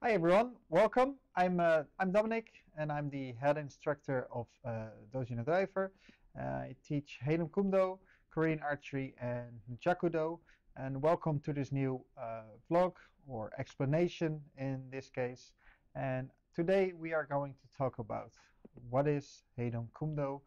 Hi everyone, welcome. I'm uh, I'm Dominic and I'm the head instructor of uh, Drijver. Uh, I teach Haedong Kumdo, Korean archery and Nunchakudo and welcome to this new uh, vlog or explanation in this case. And today we are going to talk about what is Haedong Kumdo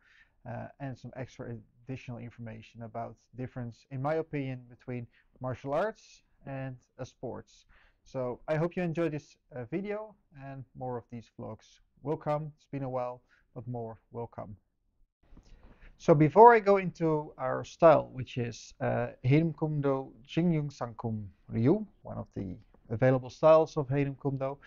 uh, and some extra additional information about difference in my opinion between martial arts and a sports. So I hope you enjoyed this uh, video and more of these vlogs will come. It's been a while, but more will come. So before I go into our style, which is uh, Haedong Kumdo Jingyung Sankum Ryu, one of the available styles of Haedong Kumdo,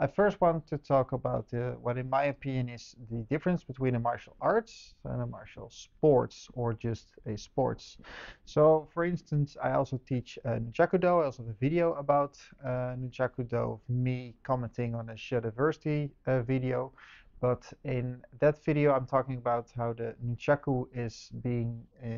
I first want to talk about uh, what in my opinion is the difference between a martial arts and a martial sports or just a sports. So for instance, I also teach uh, Nunchakudo. I also have a video about uh, Nunchakudo of me commenting on a Shadiversity uh, video. But in that video, I'm talking about how the Nunchaku is being uh,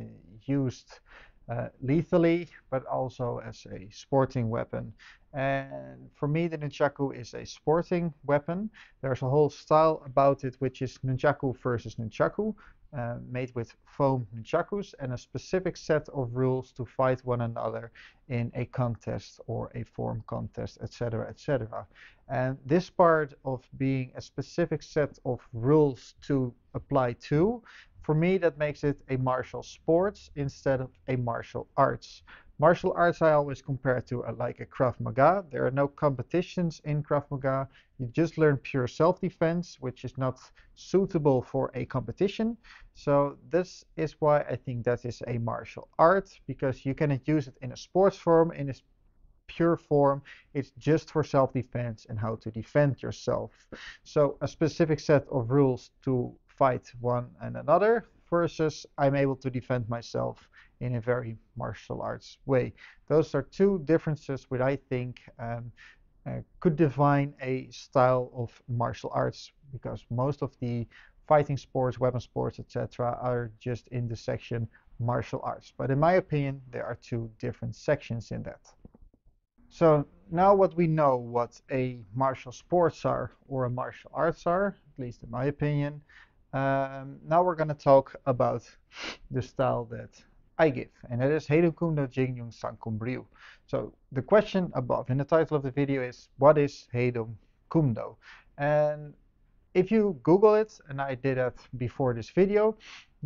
used uh, lethally, but also as a sporting weapon. And for me, the nunchaku is a sporting weapon. There's a whole style about it, which is nunchaku versus nunchaku, uh, made with foam nunchakus, and a specific set of rules to fight one another in a contest or a form contest, etc., etc. And this part of being a specific set of rules to apply to for me, that makes it a martial sports instead of a martial arts. Martial arts I always compare to a, like a Krav Maga. There are no competitions in Krav Maga. You just learn pure self-defense, which is not suitable for a competition. So this is why I think that is a martial art, because you cannot use it in a sports form, in a pure form. It's just for self-defense and how to defend yourself. So a specific set of rules to fight one and another versus I'm able to defend myself in a very martial arts way. Those are two differences which I think um, uh, could define a style of martial arts because most of the fighting sports, weapon sports, etc., are just in the section martial arts. But in my opinion, there are two different sections in that. So now what we know what a martial sports are or a martial arts are, at least in my opinion, um, now we're going to talk about the style that I give, and that is Haedong Kumdo Jingyung. So the question above in the title of the video is, what is Haedong Kumdo? And if you Google it, and I did that before this video,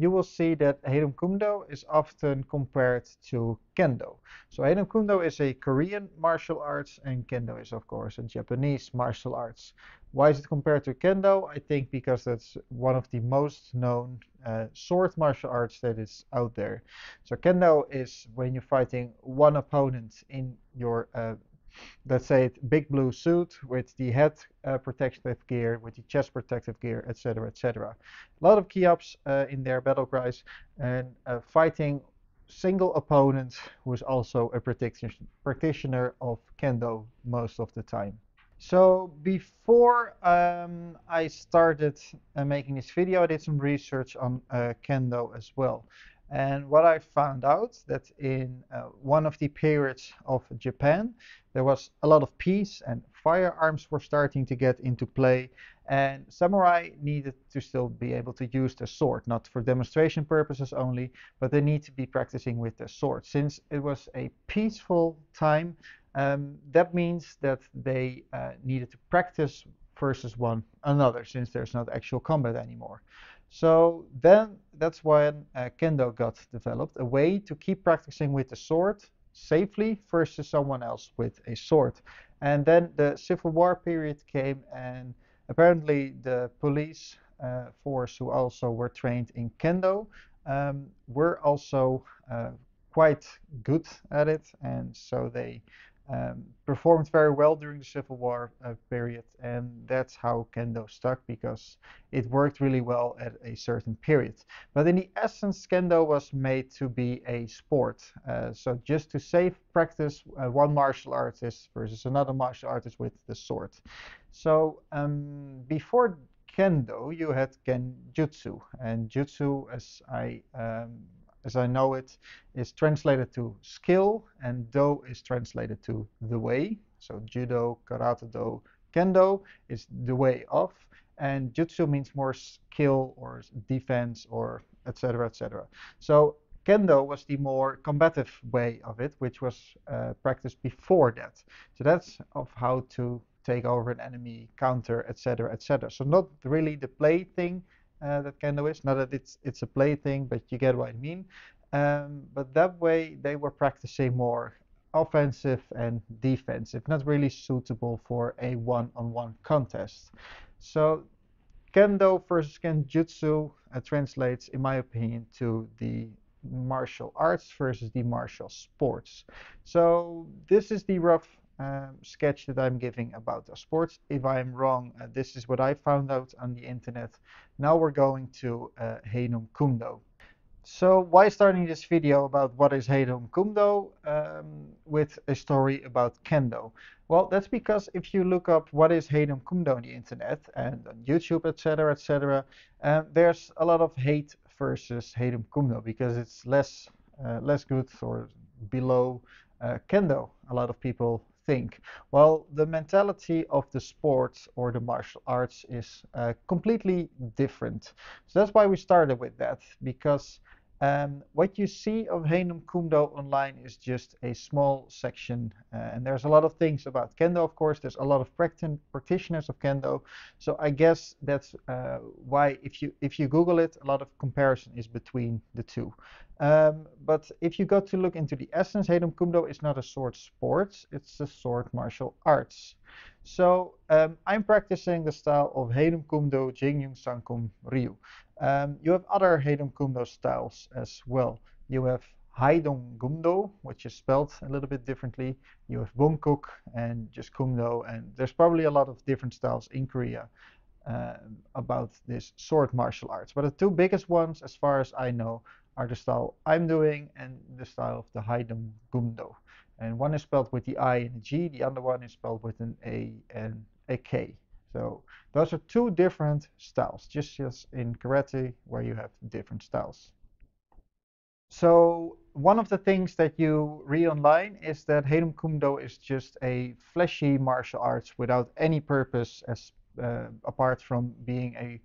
you will see that Haedong Kumdo is often compared to Kendo. So Haedong Kumdo is a Korean martial arts and Kendo is of course a Japanese martial arts. Why is it compared to Kendo? I think because that's one of the most known uh, sword martial arts that is out there. So Kendo is when you're fighting one opponent in your uh, let's say big blue suit with the head uh, protective gear, with the chest protective gear, etc., etc. A lot of key-ups uh, in their battle cries and uh, fighting single opponent who is also a practitioner of kendo most of the time. So before um, I started uh, making this video, I did some research on uh, kendo as well. And what I found out that in uh, one of the periods of Japan, there was a lot of peace and firearms were starting to get into play. And samurai needed to still be able to use the sword, not for demonstration purposes only, but they need to be practicing with the sword. Since it was a peaceful time, um, that means that they uh, needed to practice versus one another, since there's not actual combat anymore. So then that's when uh, Kendo got developed, a way to keep practicing with the sword safely versus someone else with a sword. And then the Civil War period came and apparently the police uh, force who also were trained in Kendo um, were also uh, quite good at it and so they um, performed very well during the Civil War uh, period, and that's how Kendo stuck because it worked really well at a certain period. But in the essence, Kendo was made to be a sport. Uh, so just to save practice, uh, one martial artist versus another martial artist with the sword. So um, before Kendo, you had Kenjutsu, and Jutsu, as I um, as I know it, is translated to skill, and do is translated to the way. So judo, karate do, Kendo is the way of, and Jutsu means more skill or defense or etc. etc. So Kendo was the more combative way of it, which was uh, practiced before that. So that's of how to take over an enemy, counter, etc., etc. So not really the play thing uh, that Kendo is. Not that it's it's a play thing, but you get what I mean. Um, but that way they were practicing more offensive and defensive, not really suitable for a one-on-one contest. So Kendo versus Kenjutsu uh, translates, in my opinion, to the martial arts versus the martial sports. So this is the rough um, sketch that I'm giving about the sports. If I'm wrong, uh, this is what I found out on the internet. Now we're going to uh, Haedong Kumdo. So why starting this video about what is Haedong Kumdo um, with a story about Kendo? Well, that's because if you look up what is Haedong Kumdo on the internet and on YouTube, etc., etc., um, there's a lot of hate versus Haedong Kumdo because it's less uh, less good or below uh, Kendo. A lot of people think. Well, the mentality of the sports or the martial arts is uh, completely different. So that's why we started with that because um, what you see of Haedong Kumdo online is just a small section, uh, and there's a lot of things about Kendo, of course. There's a lot of practitioners of Kendo, so I guess that's uh, why if you if you Google it, a lot of comparison is between the two. Um, but if you go to look into the essence, Haedong Kumdo is not a sword sport; it's a sword martial arts. So um, I'm practicing the style of Haedong Kumdo Jingyung Sankum Ryu. Um, you have other Haedong Kumdo styles as well. You have Haidong Gumdo, which is spelled a little bit differently. You have Bongkuk and just Kumdo, and there's probably a lot of different styles in Korea uh, about this sword martial arts. But the two biggest ones, as far as I know, are the style I'm doing and the style of the Haidong Gumdo. And one is spelled with the I and G, the other one is spelled with an A and a K. So those are two different styles, just as in karate where you have different styles. So one of the things that you read online is that Haedong Kumdo is just a fleshy martial arts without any purpose as uh, apart from being a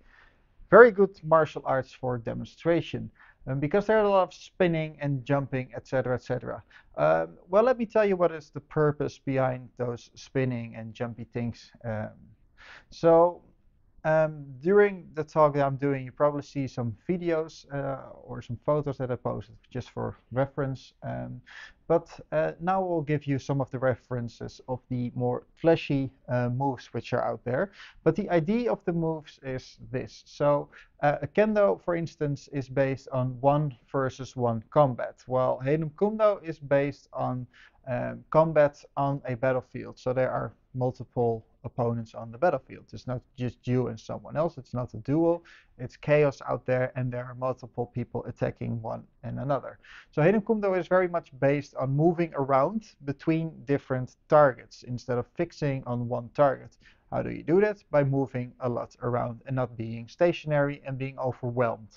very good martial arts for demonstration. Um, because there's a lot of spinning and jumping, etc., etc. Um, well, let me tell you what is the purpose behind those spinning and jumpy things. Um, so um, during the talk that I'm doing, you probably see some videos uh, or some photos that I posted just for reference. But uh, now I'll give you some of the references of the more flashy uh, moves which are out there. But the idea of the moves is this. So uh, a kendo, for instance, is based on one versus one combat, while Haedong Kumdo is based on um, combat on a battlefield. So there are multiple opponents on the battlefield. It's not just you and someone else. It's not a duel. It's chaos out there, and there are multiple people attacking one and another. So Haedong Kumdo is very much based on moving around between different targets instead of fixing on one target. How do you do that? By moving a lot around and not being stationary and being overwhelmed.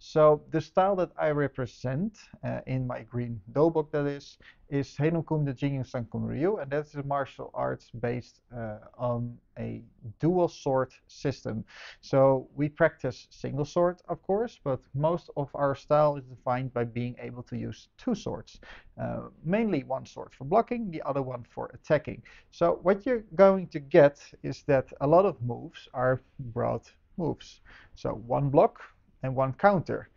So the style that I represent uh, in my green dobok that is, is Haedong the Jingyung Sankum Ryu, and that's a martial arts based uh, on a dual sword system. So we practice single sword, of course, but most of our style is defined by being able to use two swords. Uh, mainly one sword for blocking, the other one for attacking. So what you're going to get is that a lot of moves are broad moves. So one block, and one counter.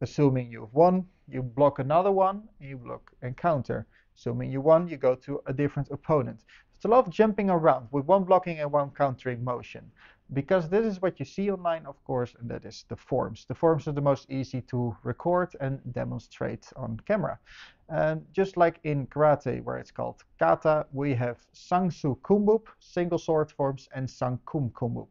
Assuming you've won, you block another one, and you block and counter. Assuming you won, you go to a different opponent. It's a lot of jumping around with one blocking and one countering motion. Because this is what you see online, of course, and that is the forms. The forms are the most easy to record and demonstrate on camera. And just like in karate, where it's called kata, we have Sangsu Kumbup, single sword forms, and Sangkum Kumbup,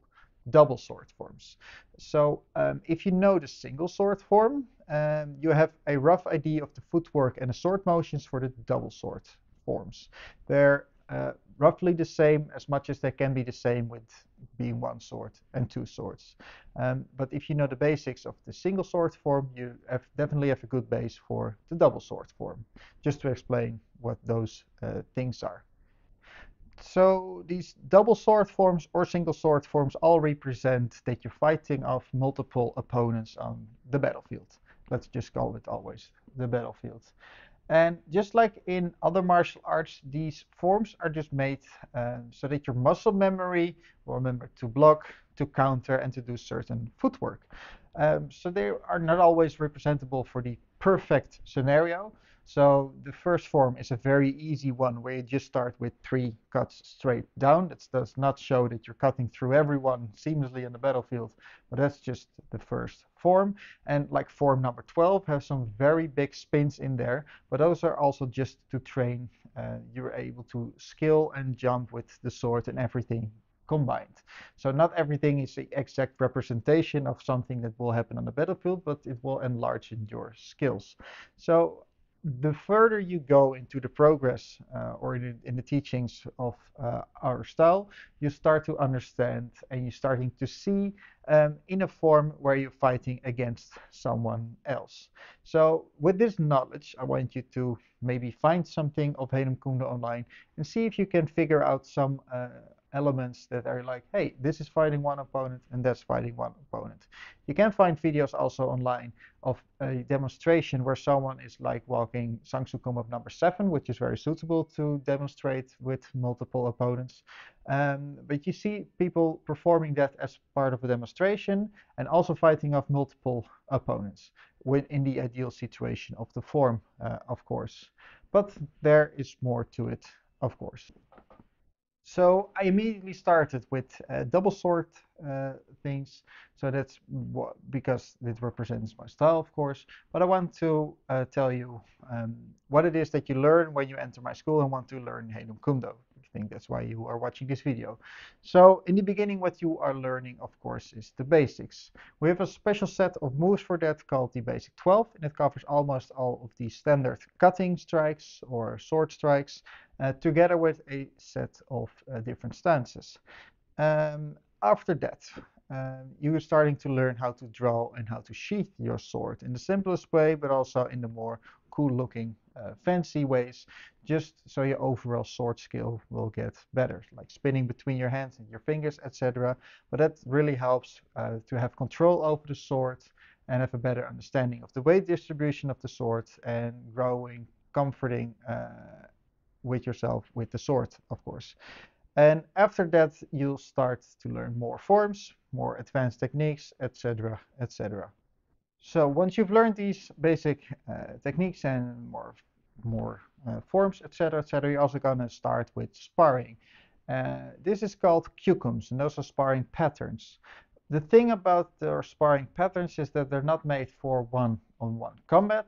double sword forms. So um, if you know the single sword form, um, you have a rough idea of the footwork and the sword motions for the double sword forms. They're uh, roughly the same as much as they can be the same with being one sword and two swords. Um, but if you know the basics of the single sword form, you have definitely have a good base for the double sword form. Just to explain what those uh, things are. So these double sword forms or single sword forms all represent that you're fighting off multiple opponents on the battlefield. Let's just call it always the battlefield. And just like in other martial arts, these forms are just made um, so that your muscle memory will remember to block, to counter, and to do certain footwork. Um, so they are not always representable for the perfect scenario. So the first form is a very easy one where you just start with three cuts straight down. That does not show that you're cutting through everyone seamlessly on the battlefield, but that's just the first form. And like form number 12 has some very big spins in there, but those are also just to train. Uh, you're able to skill and jump with the sword and everything combined. So not everything is the exact representation of something that will happen on the battlefield, but it will enlarge in your skills. So the further you go into the progress uh, or in, in, the teachings of uh, our style, you start to understand and you're starting to see um, in a form where you're fighting against someone else. So with this knowledge, I want you to maybe find something of Haedong Kumdo online and see if you can figure out some uh, elements that are like, hey, this is fighting one opponent and that's fighting one opponent. You can find videos also online of a demonstration where someone is like walking Sang Soo Combat number seven, which is very suitable to demonstrate with multiple opponents. Um, but you see people performing that as part of a demonstration and also fighting off multiple opponents in the ideal situation of the form, uh, of course. But there is more to it, of course. So I immediately started with uh, double sort uh, things. So that's because it represents my style, of course. But I want to uh, tell you um, what it is that you learn when you enter my school and want to learn Haedong Kumdo. Think that's why you are watching this video. So in the beginning, what you are learning, of course, is the basics. We have a special set of moves for that called the Basic 12, and it covers almost all of the standard cutting strikes or sword strikes uh, together with a set of uh, different stances. Um, after that, um, you're starting to learn how to draw and how to sheath your sword in the simplest way, but also in the more cool looking uh, fancy ways, just so your overall sword skill will get better, like spinning between your hands and your fingers, etc. But that really helps uh, to have control over the sword and have a better understanding of the weight distribution of the sword and growing, comforting uh, with yourself with the sword, of course. And after that, you'll start to learn more forms, more advanced techniques, etc., etc. So once you've learned these basic uh, techniques and more more uh, forms, etc., etc., you're also going to start with sparring. Uh, this is called QCOMs, and those are sparring patterns. The thing about their sparring patterns is that they're not made for one-on-one -on -one combat.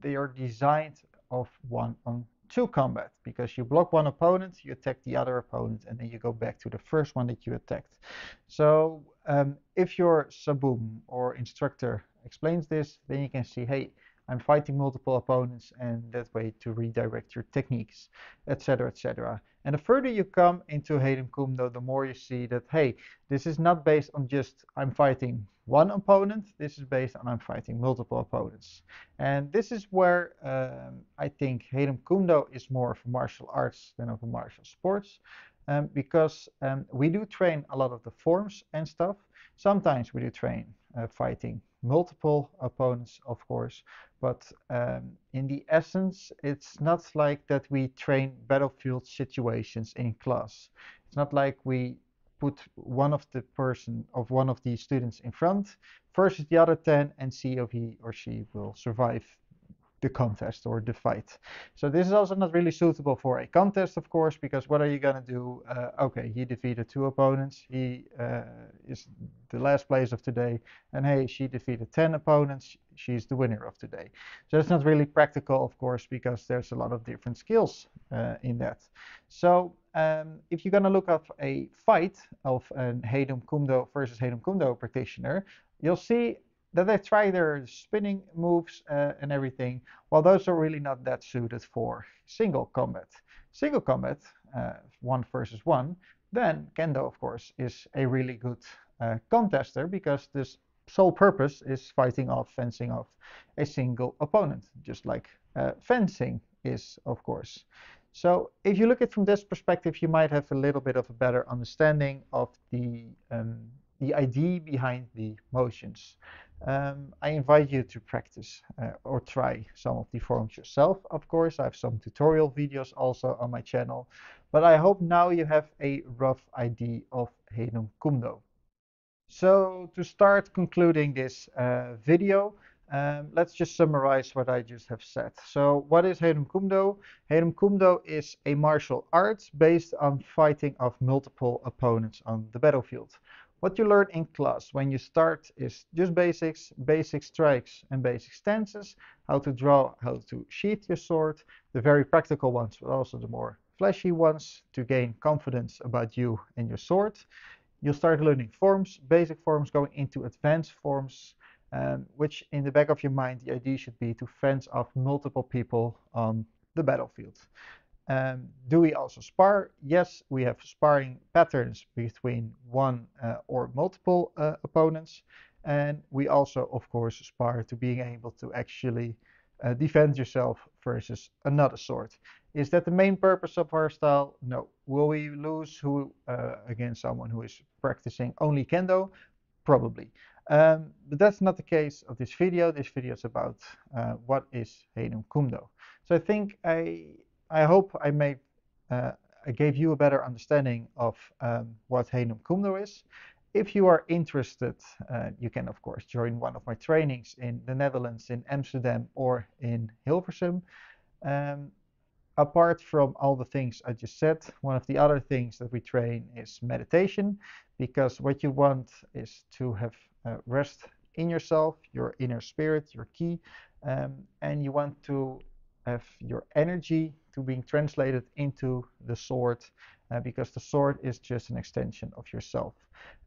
They are designed of one-on two combat because you block one opponent, you attack the other opponent, and then you go back to the first one that you attacked. So um, if your saboom or instructor explains this, then you can see, hey, I'm fighting multiple opponents and that way to redirect your techniques, etc., etc. And the further you come into Haedong Kumdo, the more you see that, hey, this is not based on just I'm fighting one opponent. This is based on I'm fighting multiple opponents. And this is where um, I think Haedong Kumdo is more of a martial arts than of a martial sports. Um, because um, we do train a lot of the forms and stuff. Sometimes we do train uh, fighting multiple opponents, of course, but um, in the essence, it's not like that we train battlefield situations in class. It's not like we put one of the person of one of the students in front versus the other 10 and see if he or she will survive the contest or the fight. So this is also not really suitable for a contest, of course, because what are you going to do? Uh, okay, he defeated two opponents. He uh, is the last place of today. And hey, she defeated 10 opponents. She's the winner of today. So it's not really practical, of course, because there's a lot of different skills uh, in that. So um, if you're going to look up a fight of an Haedong Kumdo versus Haedong Kumdo practitioner, you'll see that they try their spinning moves uh, and everything, Well, those are really not that suited for single combat. Single combat, uh, one versus one, then Kendo, of course, is a really good uh, contester because this sole purpose is fighting off, fencing off a single opponent, just like uh, fencing is, of course. So if you look at it from this perspective, you might have a little bit of a better understanding of the, um, the idea behind the motions. Um, I invite you to practice uh, or try some of the forms yourself, of course. I have some tutorial videos also on my channel, but I hope now you have a rough idea of Haedong Kumdo. So to start concluding this uh, video, um, let's just summarize what I just have said. So what is Haedong Kumdo? Haedong Kumdo is a martial art based on fighting of multiple opponents on the battlefield. What you learn in class when you start is just basics, basic strikes and basic stances, how to draw, how to sheath your sword, the very practical ones, but also the more flashy ones to gain confidence about you and your sword. You'll start learning forms, basic forms going into advanced forms, um, which in the back of your mind, the idea should be to fence off multiple people on the battlefield. Um, do we also spar? Yes, we have sparring patterns between one uh, or multiple uh, opponents. And we also, of course, spar to being able to actually uh, defend yourself versus another sword. Is that the main purpose of our style? No. Will we lose who uh, against someone who is practicing only kendo? Probably. Um, but that's not the case of this video. This video is about uh, what is Haedong Kumdo. So I think I, I hope I made, uh, I gave you a better understanding of um, what Haedong Kumdo is. If you are interested, uh, you can of course join one of my trainings in the Netherlands, in Amsterdam or in Hilversum. Um, apart from all the things I just said, one of the other things that we train is meditation, because what you want is to have uh, rest in yourself, your inner spirit, your ki, um, and you want to have your energy to being translated into the sword uh, because the sword is just an extension of yourself.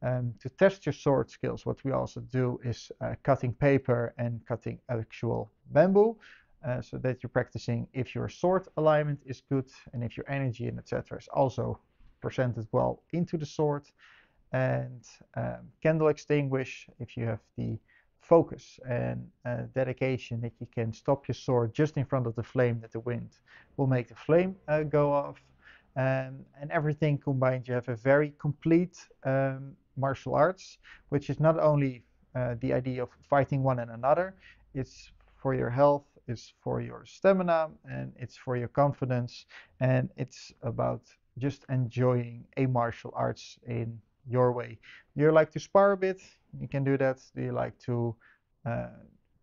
Um, to test your sword skills, what we also do is uh, cutting paper and cutting actual bamboo. Uh, so that you're practicing if your sword alignment is good and if your energy and etc. is also presented well into the sword. And um, candle extinguish if you have the focus and uh, dedication that you can stop your sword just in front of the flame that the wind will make the flame uh, go off. Um, and everything combined, you have a very complete um, martial arts, which is not only uh, the idea of fighting one and another, it's for your health, it's for your stamina, and it's for your confidence, and it's about just enjoying a martial arts in your way. Do you like to spar a bit? You can do that. Do you like to uh,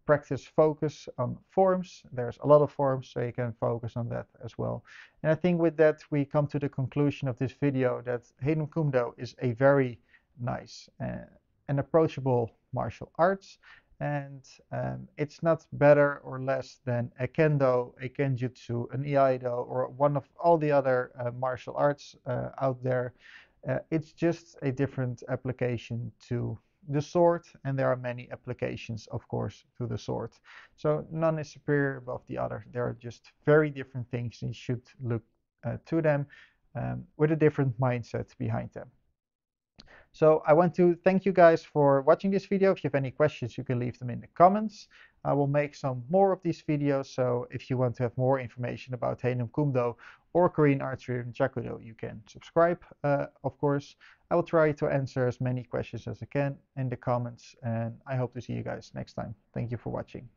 practice focus on forms. There's a lot of forms, so you can focus on that as well. And I think with that, we come to the conclusion of this video that Haedong Kumdo is a very nice uh, and approachable martial arts. And um, it's not better or less than a kendo, a kenjutsu, an iaido, or one of all the other uh, martial arts uh, out there. Uh, it's just a different application to the sort, and there are many applications of course to the sort. so none is superior above the other There are just very different things and you should look uh, to them um, with a different mindset behind them so I want to thank you guys for watching this video. If you have any questions, you can leave them in the comments. I will make some more of these videos. So if you want to have more information about Haedong Kumdo or Korean archery and Jakudo, you can subscribe, uh, of course. I will try to answer as many questions as I can in the comments. And I hope to see you guys next time. Thank you for watching.